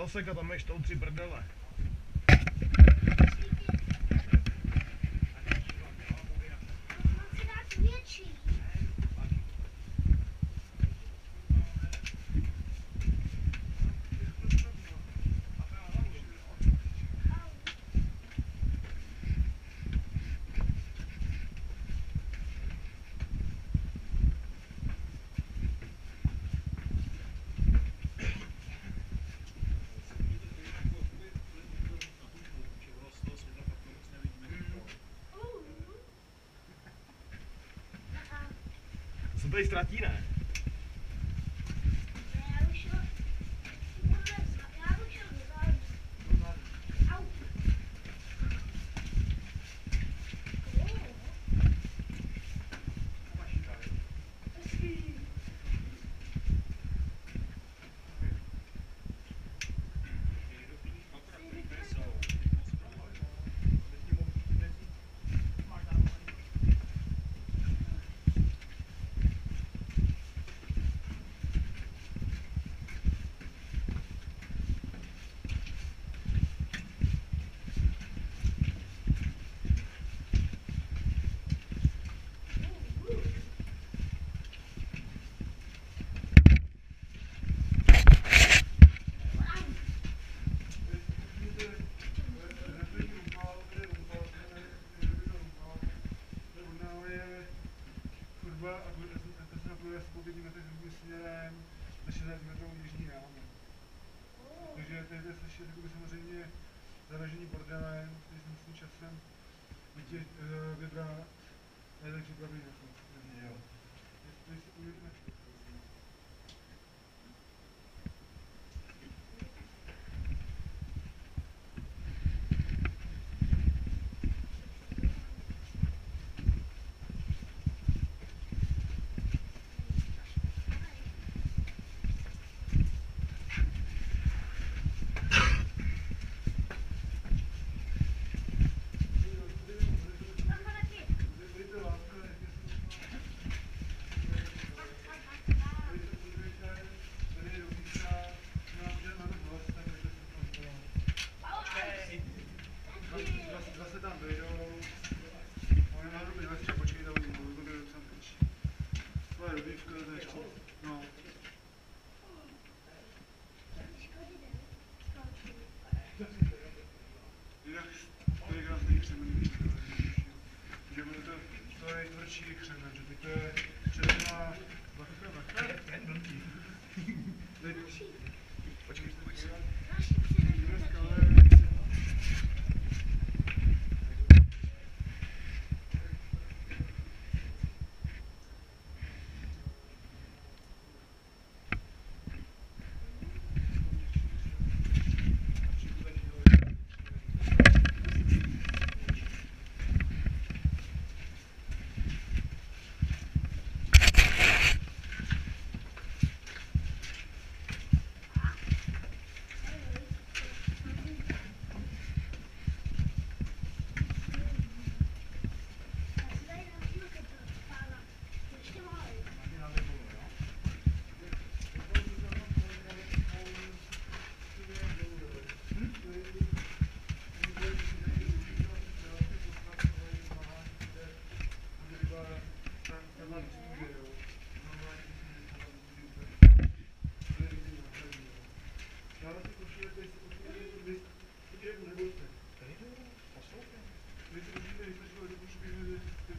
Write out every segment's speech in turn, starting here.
to doseka, tam máš tou tři prdele. To se tady ztratí, ne? Já už šel. Já už šel do zádu. Au. Hezký. Kurva, a bude to se naplňuje spovědí na tím směrem, za 16 metrů jižní ráno. Je slyšet jakoby samozřejmě zaražení bordelem, který jsem s tím časem vidět, uh, vybrat. A je tak připravený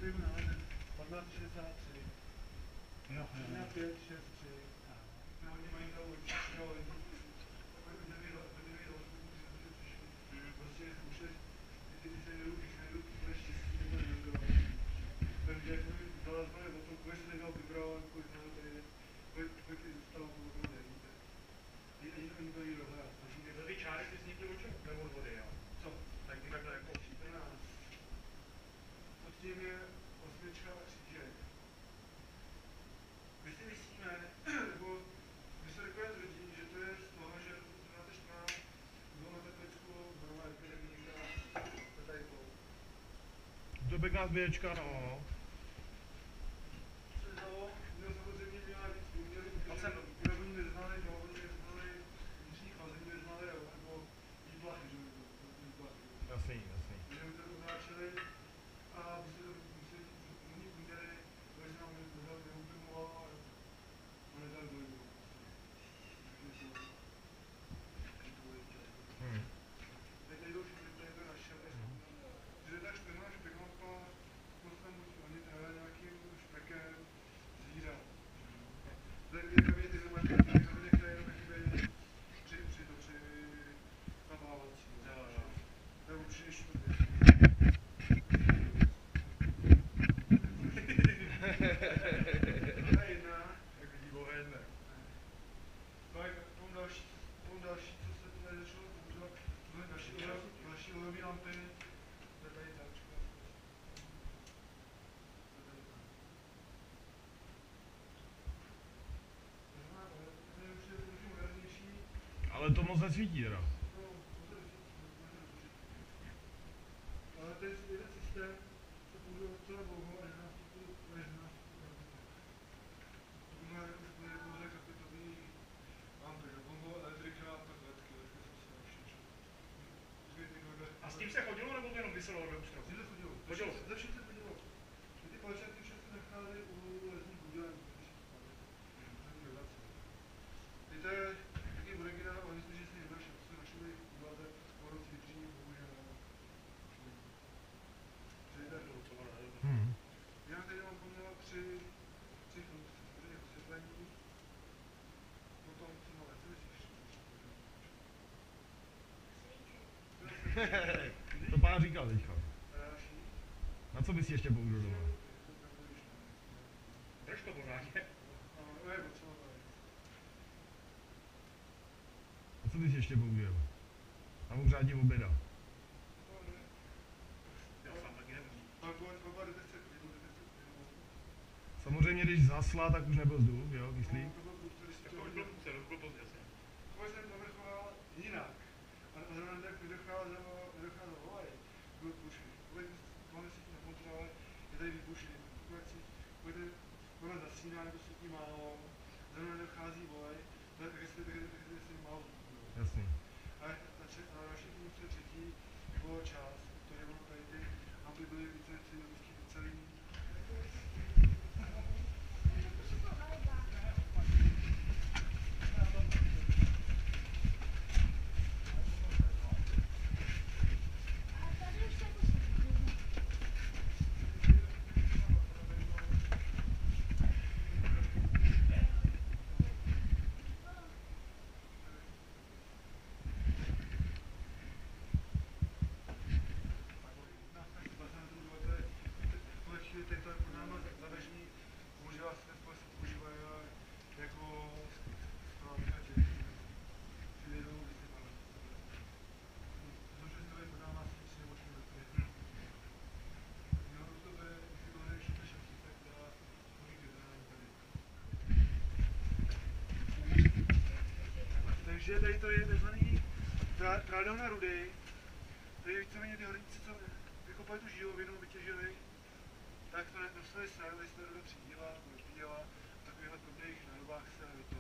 Jo, jo. 5, 6, 3. No, oni mají tam určitě, prostě už když se když se jdu, bude štěstí, nebo někdo. Takže jak mi dala zbraně o tom, kolik se nedal vybral, kolik se nedal tady, si zůstalo, kolik to nevíte. Ani ani ani to nikdo hledat. Takže ty čáry ty vznikly od čeho? Nebo od vody, jo? co? Tak ty takhle jako 14. Pod tím je osmička a křížek. My si myslíme, nebo my se takové že to je z toho, že v roce 1714 bylo na Teplicku zrovna epidemika za tady bylo. Pěkná zběječka, no. Co se stalo? Měl samozřejmě měla víc, měli A jsem- měli oni neznali, no, oni neznali vnitřní chlazení, neznali Ale to moc nesvítí teda. Se říct, Ale ten jeden systém se použil docela dlouho a 11 stupňů, to je 11 stupňů. To má jako elektrika a s tím se chodilo, nebo to jenom vyselo chodilo. Chodilo. Ze všem se chodilo. Že ty palčáky všechny nacházely u lesních udělání. Víte, jaký originál, ale myslím, že si nenašel. To jsme našli u Vlade skoro cvičí, bohužel. Přejde Hmm. Já tady mám poměla tři, tři funkce. První osvětlení, potom co máme, co myslíš? To pán říkal teďka. Na co bys ještě použil doma? Drž to pořádně. A. Na co bys ještě použil? A mu řádí oběda. Samozřejmě, když zasla, tak už nebyl vzduch, jo, myslíš? No, to byl průster, když Tak to to už viděl. byl průser, už byl pozdě asi. Chovat jsem navrchoval jinak. A zrovna tak nedocházelo, nedocházelo olej. Byl průšvih. Vůbec máme si na kontrole, je tady si budete, ona zasíná nebo svítí málo, zrovna nedochází olej, tak jestli si málo. Jasně. A ta tře- a další funkce třetí bylo čas, to je ono tady ty, aby byly více civilistický celý. A tady už se to svítí. Používá se ten způsob, používá jako zpravodajství. Čili jednou vysypala. Protože to je podává si tři nebo čtyři metry. Jo, to je, jestli to je ještě šestí, tak dá může generální tady. Takže tady to je takzvaný tra- tradovna rudy. To je víceméně ty horníci, co vykopali tu žílovinu, vytěžili, tak to dostali tady se ruda třídila, nebo rozvíjela, v takovýchhle drobných nádobách se to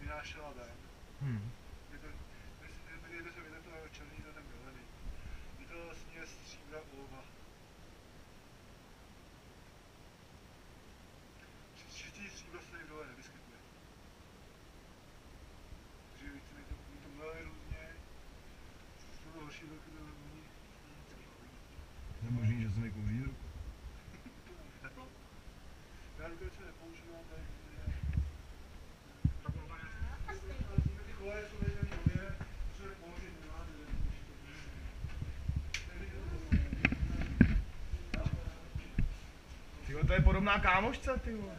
vynášela ven. Hmm. Je to, je to, je to, je to černý, to ten zelený. Je to vlastně stříbra olova. Či- Čistý stříbro se tady dole nevyskytuje. Takže více mi to, mi to mleli různě. To bylo horší velké to není. Nemožný, že se mi kouří z ruku. Já rukavice nepoužívám, tady Tak ono to je. ale ty koleje jsou vedený nově, co je položit nemá, Ty vole, to je podobná kámošce, ty vole.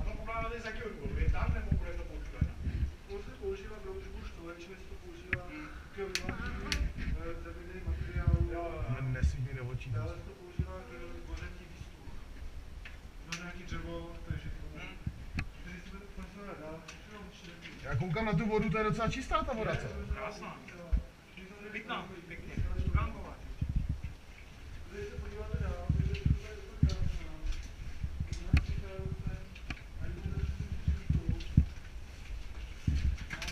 A to pokládáte z jakého důvodu? Je tam nebo bude to používat? On se používá pro údržbu štole, čili se to používá k vyvážení zavědených materiálů. Ne, nesvít mi do očí. Dále se to používá k boření výstup. No nějaký dřevo, takže který si to pracovat dál. Já koukám na tu vodu, to je docela čistá ta voda, co? Krásná. Pitná, pěkně. Studánková. Když se podíváte dál, takže to je docela krásná. Například se ani to začne A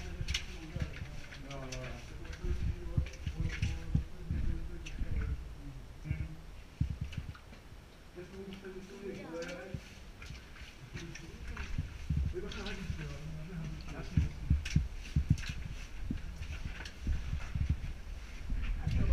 to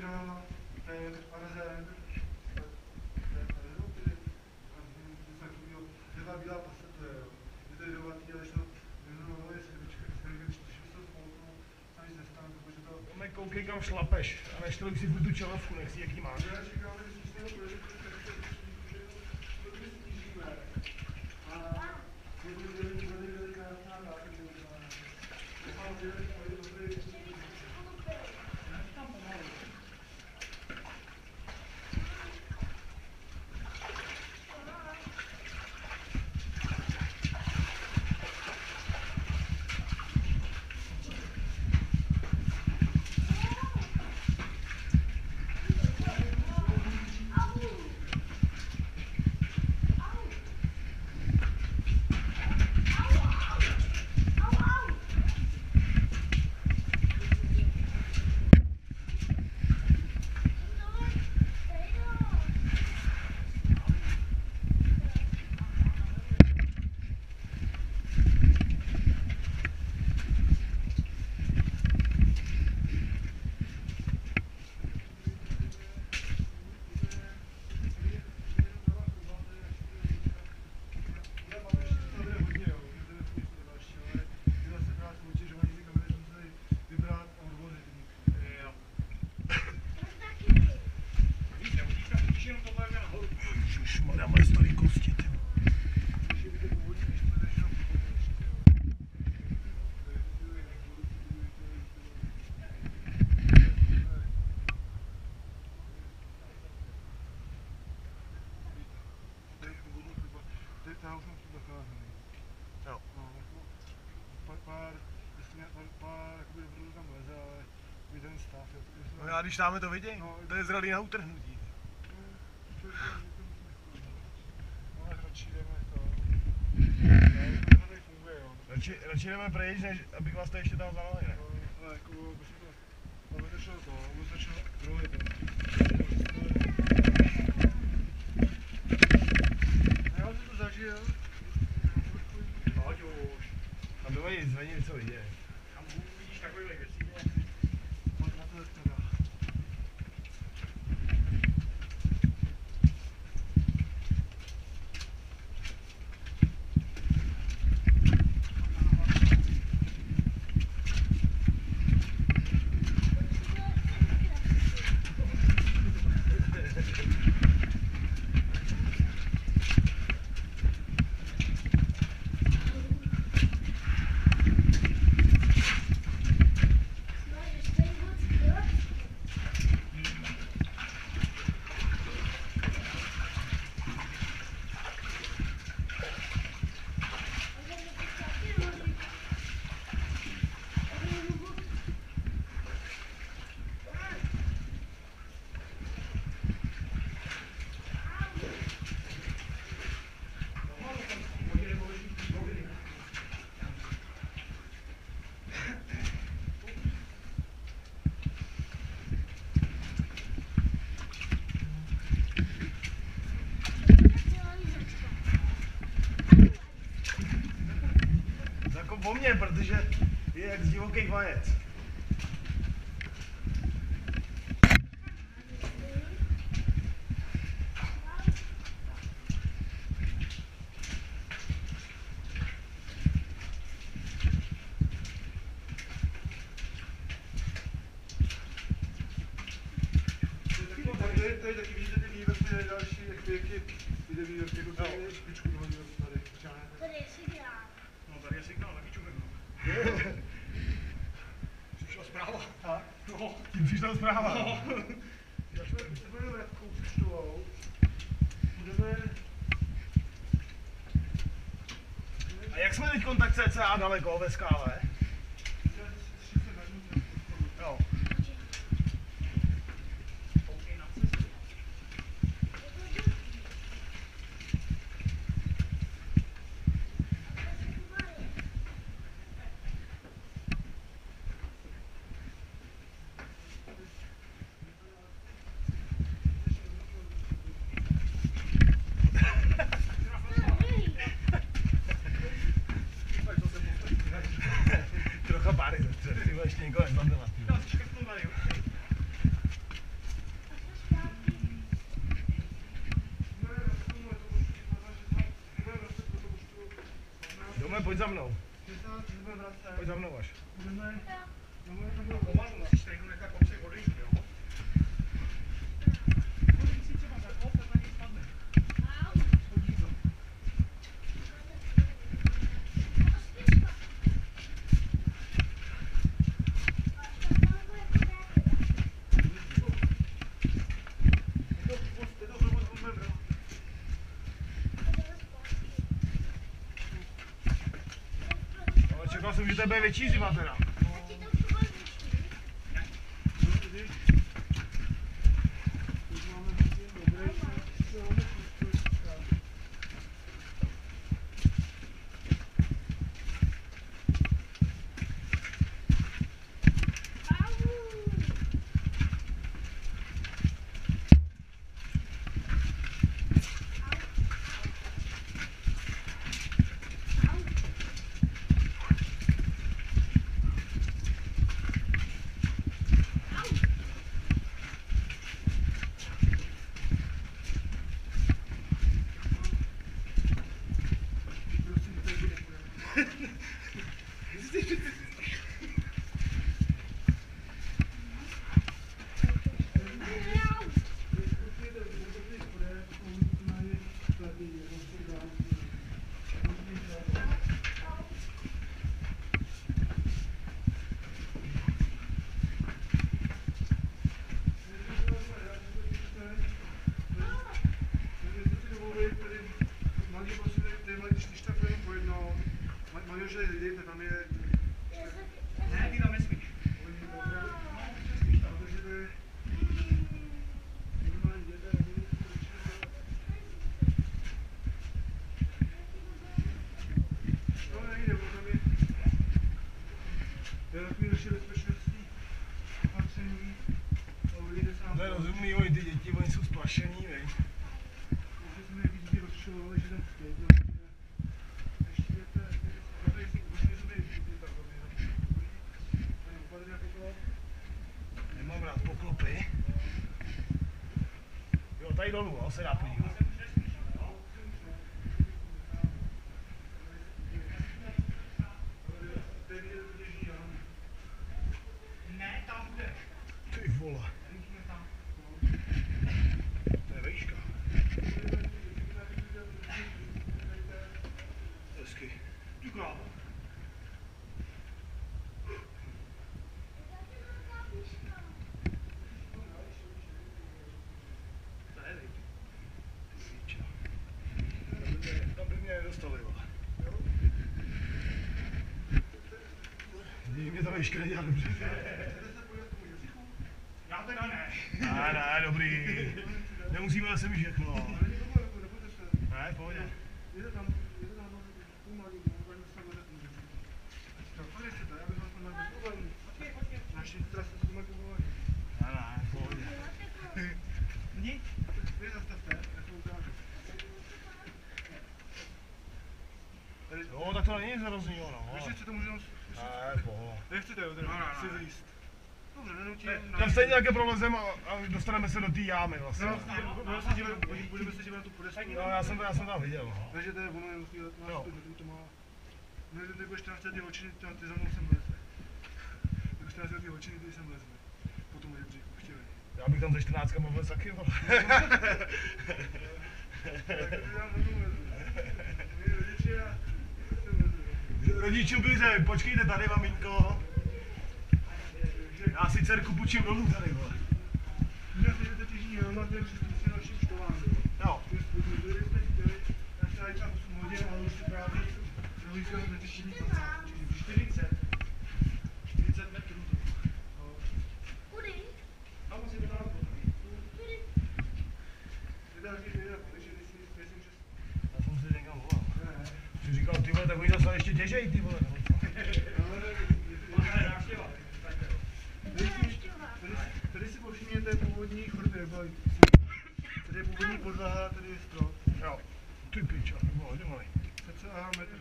to, to je Arzen, to je Arzen, který něco takového, taková bílá pasta to je, jo. Je to jedovatý, ale když to vyzrovali srdečka, když to spolknu, tam nic nestane, protože to... Tome, koukej kam šlapeš a neštěl si furt tu čelovku, nech si jaký máš. Já čekám, že si z toho projektu, že to snížíme. A budu dělat velmi velikátná dávka, že uděláme. Doufám, že to je dobrý. Tam pomalu. Víš, nehodíš tam, vidíš jenom tohle jako nahoru. Šmarja, moje starý kosti, ty. Jo. Pár, pár, jakoby dobrů tam leze, ale by ten stav, jo, to No já když dáme to vidím, to je zralý na utrhnutí. Ale radši. Radši, jdeme pryč, než abych vás tady ještě tam zavali, ne? No, jako, by se to, aby to šlo to, aby šlo druhý ten. Já jsem to zažil. Pojď už. A zvedni, co vidět. Tam vidíš takovýhle věcí. Pojď na to, jak to dá. Mně, protože je jak z divokých vajec. Tak tady, tady taky vidíte ty vývrty, tady další, jak ty, jak ty, ty ty vývrty, jako tady je špičku toho vývrtu tady. Čáhne. Tady je signál. No tady je signál, taky čumek. no. Přišla zpráva. A? No. Přišla zpráva. Jak jsme budeme... A jak jsme teď kontakt CCA daleko ve skále? Jo. Koukej na cestu. Tady. Tak to se postaví. pojď za mnou. Ty se nás budeme vracet. Pojď za mnou až. Budeme, no bude to bylo Pomalu, musíš tady nechat kousek odejít, jo? Hodí si třeba za klop, tak na něj spadne. Schodí to. to, ty to znovu budeme vracet. Ale čekal jsem, že to bude větší zima teda. No, vidíš? Teď máme hodně dobré čas, co máme kustočka. Prosím, tady nebudeme. tam je Ne, ty tam nesmíš. protože to je normální děda, nevím, No nejde, bo tam je je takový naše bezpečnostní opatření a uvidíte sám. Nerozumí, oni ty děti, oni jsou splašení, vej. Takže jsme je víc rozčulovali, že tam zpět. Ještě je to, no to jestli už nejsou ty ty takový, no. Tady upadly jako to. Nemám rád poklopy. Jo, tady dolů, jo, se dá podívat. Tady je to běží, ano. Ne, tam budeš. Ty vole, Můžeme tam. to je vejška. Hezky. Ty krávo. To je, viď? Píča. Tam by mě- Tam by mě nedostali, vole. Vejška nedělá dobře. Já teda ne. Ne, ne, dobrý. Nemusíme zase mi všechno. Se. Ne, pohodě. No, se to to, já to. Ne, ne, pohodě. Nic. Vy zastavte, já to ukážu. Jo, tak to není nic hroznýho, no. Ještě chcete můžeme... Ne. Nechcete jo, teda, No, no, no. chci vyjíst. Dobře, nenutím. Tam stejně také prolezem a, a dostaneme se do té jámy vlastně. No, budeme se dívat, budeme se dívat na tu podesku. No, já jsem to, já jsem tam viděl, no. Takže to je ono, jenom chvíli, máš to, to má... Ne, nebudeš tam chtět ty očiny, ty, ty za mnou sem vlezli. Kdybych tam chtěl ty očiny, ty sem vlezli. Potom je bříku, chtěli. Já bych tam ze 14 mohl taky, vole. Tak ty tam potom vlezli. Moji rodiče a... Rodičům bych řekl, počkejte tady, maminko. Já si dcerku půjčím dolů tady, vole. Jo. Já se tady tam 8 hodin, ale už si právě druhý se netěší 40. 40 metrů. Kudy? Tam asi to dám potom. Kudy? Nedá říct, nedá, protože ty si nejsem čas. Já jsem si někam volal. Ne, Jsi říkal, ty vole, těžej, ty vole. tady si, tady, tady si povšimněte původní chorby, nebo tady je původní podlaha, tady je strop. Jo. Ty. Cca metr.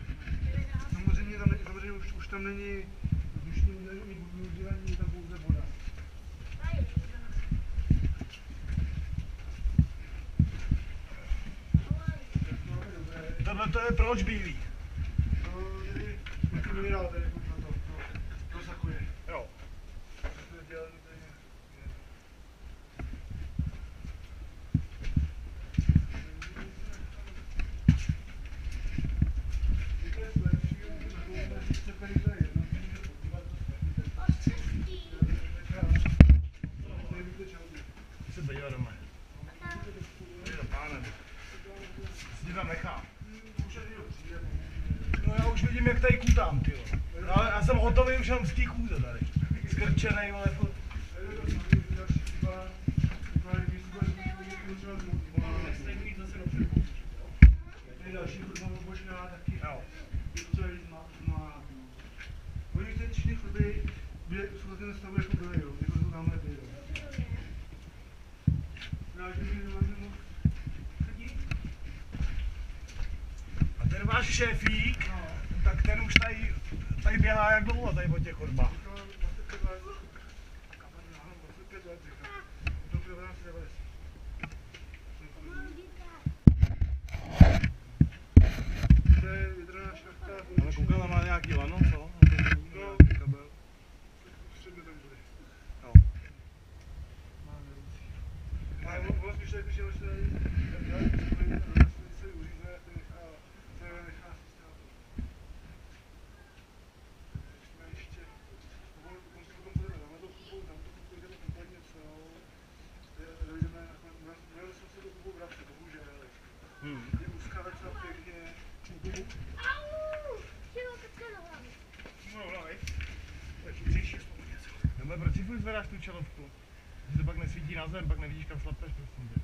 Samozřejmě tam, samozřejmě už, už tam není udělení, tam pouze voda. Dobré. Tohle to je proč bílý? No, tady zavírá tady kurva to, to, prosakuje. Jo. To jsme dělali tady. Ty se podívej doma. Podívej do pána. Jsi tam nechám. No já už vidím, jak tady kutám, ty vole. Já, já jsem hotový už jenom z té chůze tady. Skrčenej, vole, furt. Další kurva možná taky. Jo. Co je má, má, no. Oni ty čtyři chleby byly, jsou v tom stavu jako byly, jo. Jako jsou tamhle byly, jo. Já že mi nemáme moc chodit. A ten váš šéfík, tak ten už tady, tady běhá jak dlouho tady po těch chodbách. Říkal 25 let. Kampaň, ano, 25 let, říkal. To bylo v rámci 90. To je vydraná šachta. Ale koukala má nějaký lano, co? No. kabel. Středně tam byly. Jo. Máme rucí. Ale on on spíš tak, že on se tady dělá, se uřízne, jak to nechá, to je nechá si stát. Jsme ještě, on, on se potom půjdeme na to kupu, tam to kupu jdeme kompletně celou. Dojdeme, měli jsme se do kupu vracet, bohužel. Hmm. Je úzká docela pěkně. No, no, vej. Tak dřívější vzpomíně se. Tohle, proč si furt zvedáš tu čelovku? Že to pak nesvítí na zem, pak nevidíš kam šlapeš, prosím tě.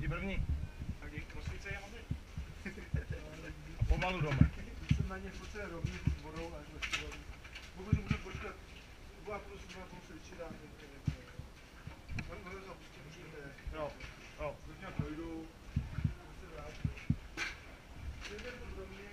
Ty první. Tak jich prosvíce je mazej. A pomalu doma. Když jsem na ně furt se rovný furt vodou a jako ještě vodou. Pokud můžu počkat, dva plus dva plus ještě dám. On to zapustí. Jo, jo. Když nějak projdu, tak se vrátím. Jdete pro mě.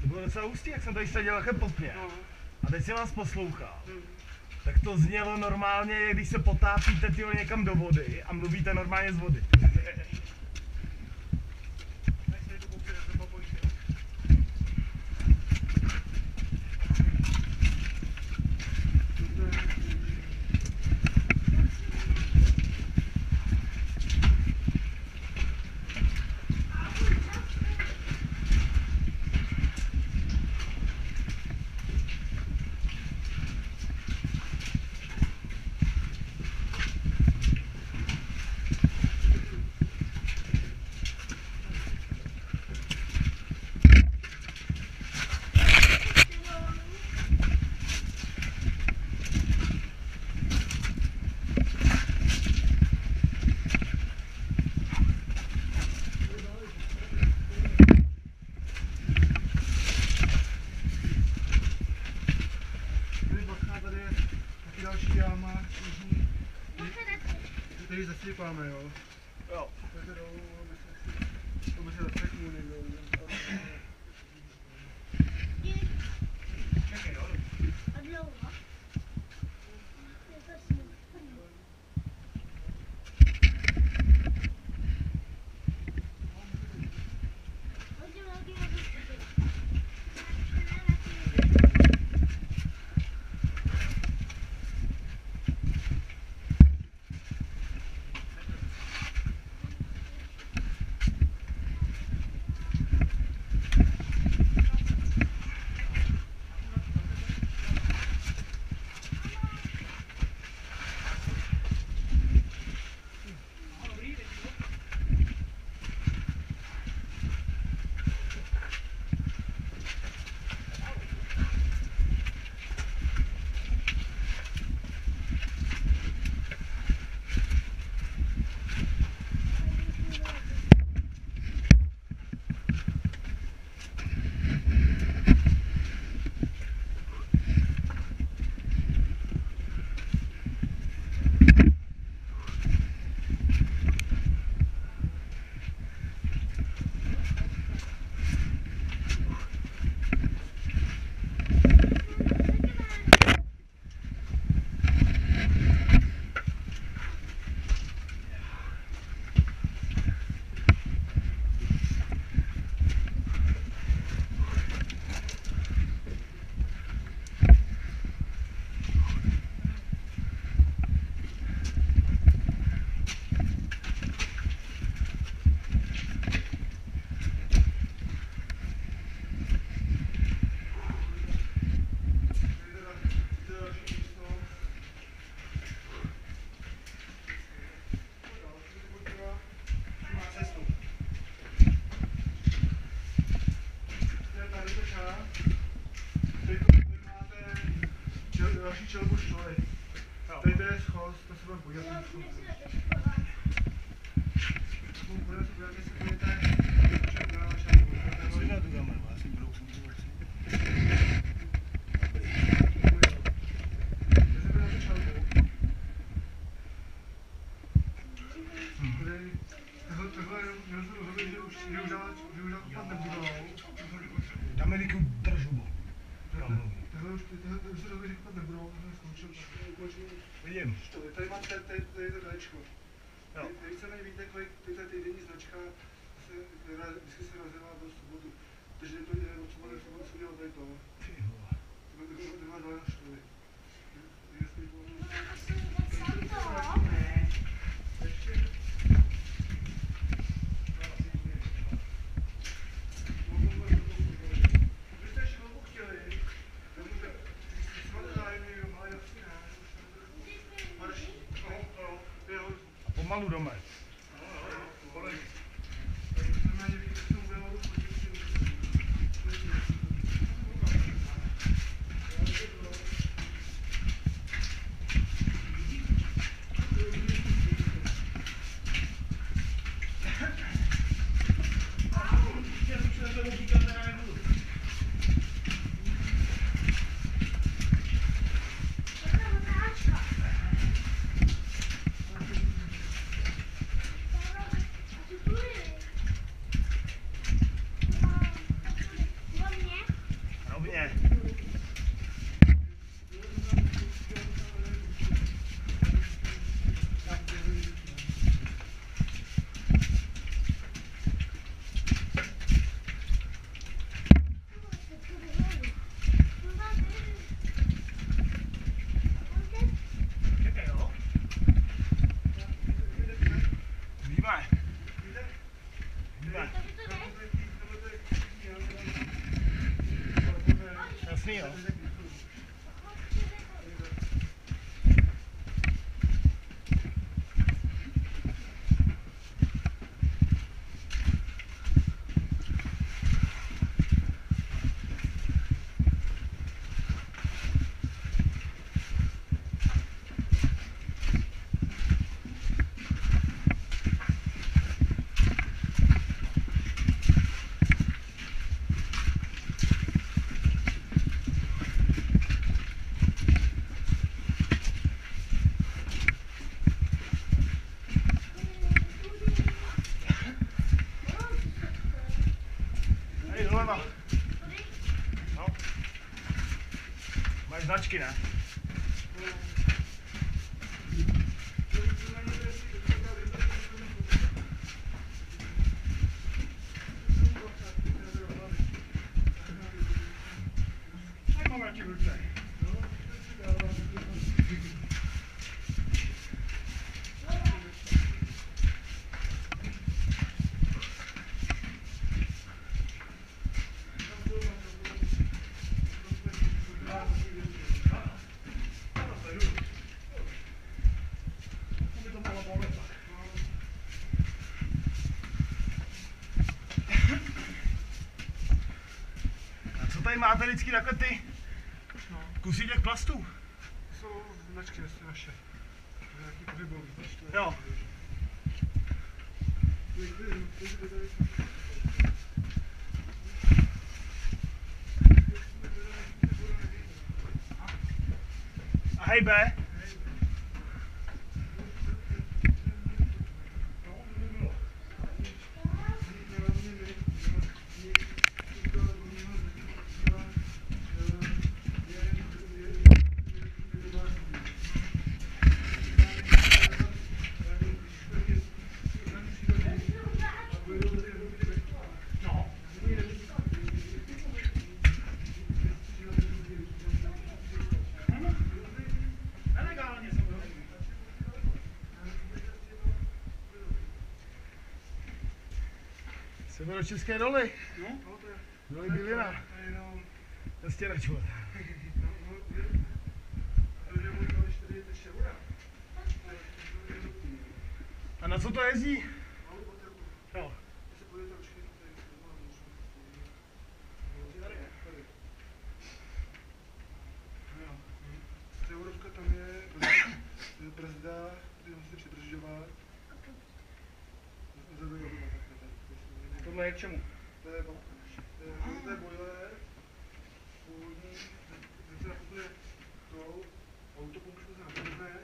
To bylo docela hustý, jak jsem tady seděl pod mě. No. A teď jsem vás poslouchal. Hm. Tak to znělo normálně, když se potápíte ty někam do vody a mluvíte normálně z vody. Než se to koupit, tak to bojíš. Tady vlastně tady je taky další jáma, jižní, tady zasvěpáme, jo. Jo. Thank you. Skinner. máte vždycky takhle ty no. kusy těch plastů? Jsou značky asi naše. Nějaký pohybový. Jo. A hej B. to do České doly. No, doly Bílina. Na stěračovat. Prostě A na co to jezdí? Tou autopumpu, se naplňuje,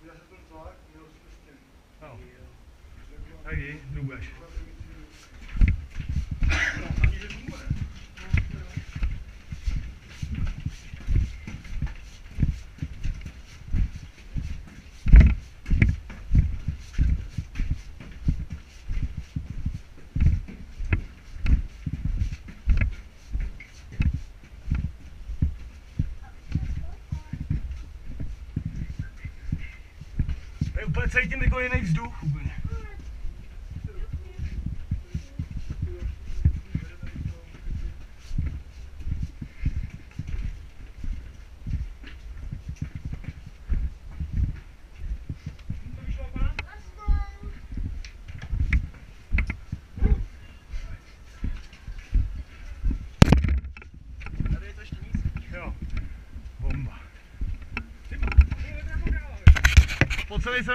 udělá se ten tlak, měl. Tak jdi, dubeš. Ani že funguje. Je úplně celý tím jako jiný vzduch úplně. Bomba. Po se